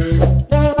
Because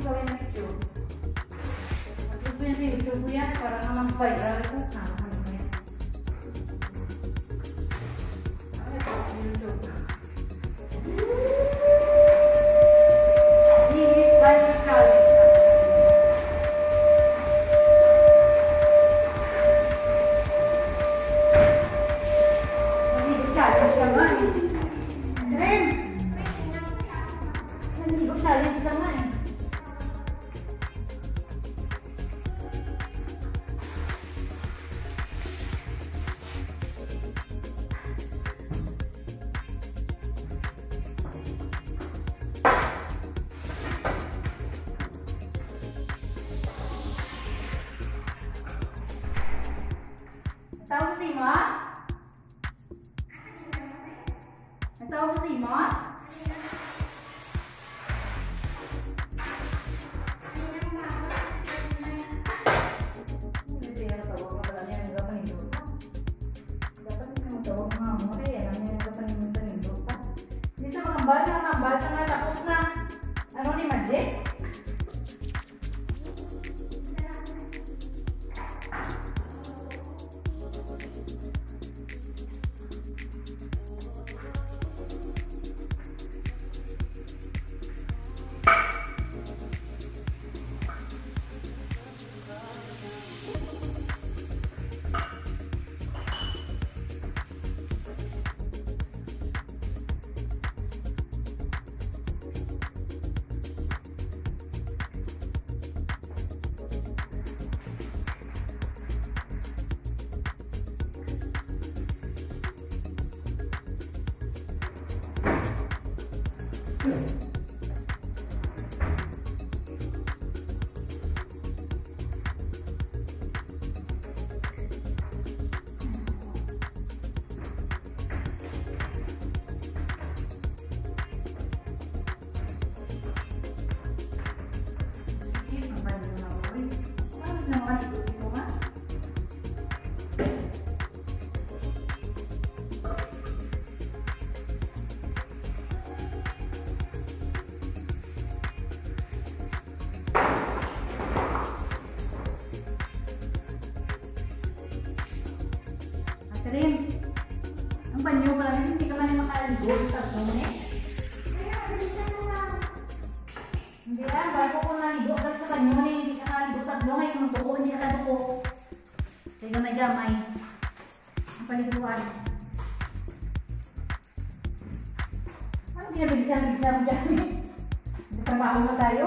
praticamente più. Quindi dice qui è. Thank you. Tahu sa sima? Tahu sa sima? Hindi Yeah. Catherine, ang banyo pala rin, hindi ka man makaligo sa kone. Hindi ah, bago ko naligo agad sa banyo, eh, hindi ka naligo tatlo ngayon, yung tuko, hindi ka tuko. Sige may gamay. Ang paliguan. Ano ginabilisan-bilisan mo dyan eh? Trabaho na tayo.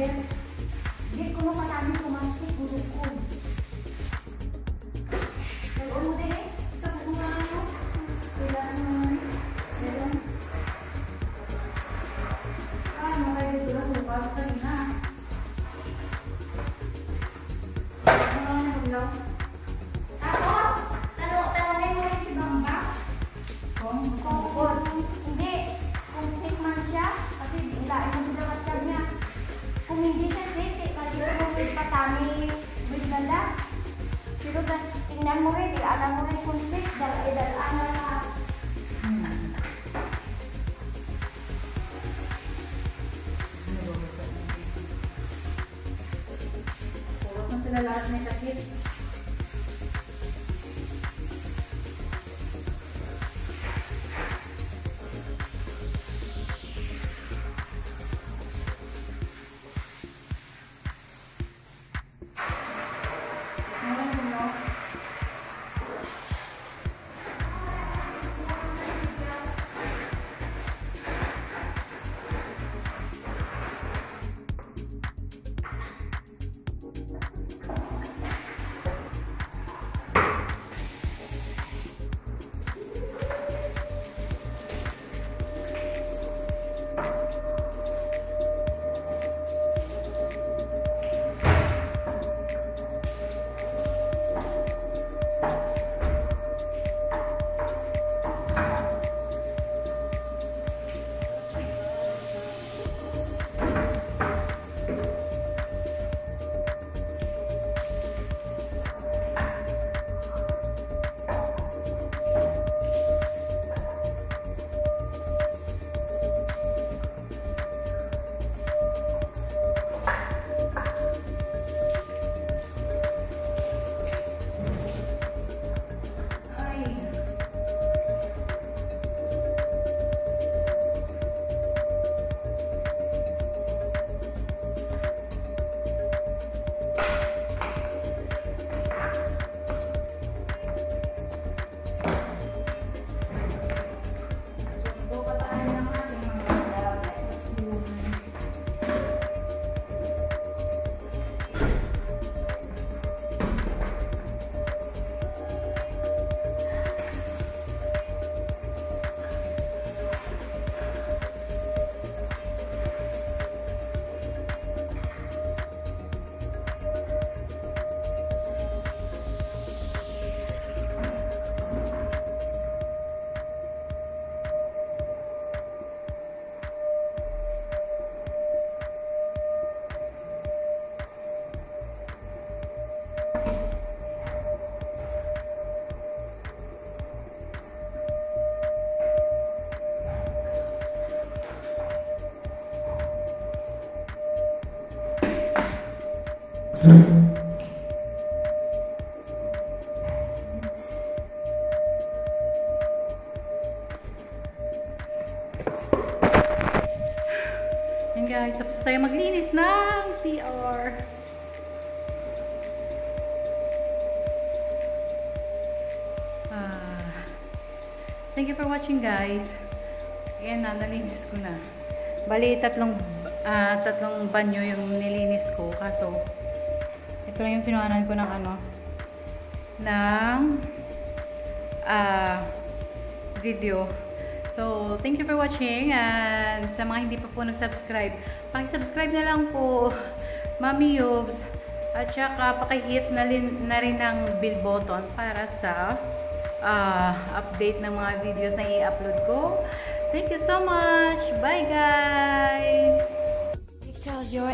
Di ko naman namin kumansik, gulukod. Mo rin kung sick, dala, eh, na lahat. hmm. Puro na sila lahat may sakit. Yan guys, tapos tayo maglinis ng CR. Ah, thank you for watching guys. Ayan na, nalinis ko na. Bali, tatlong, ah, tatlong banyo yung nilinis ko. Kaso, ito lang yung kinuhanan ko ng ano, ng ah, video. So, thank you for watching and sa mga hindi pa po nag-subscribe, paki-subscribe na lang po, Mami Yobs. At saka paki-hit na, na rin ng bell button para sa ah, update ng mga videos na i-upload ko. Thank you so much. Bye guys! Because you're